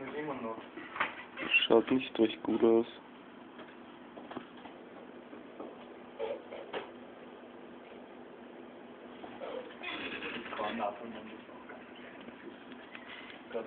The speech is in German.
der immer noch. Schaut nicht recht gut aus. Kann davon nicht. Das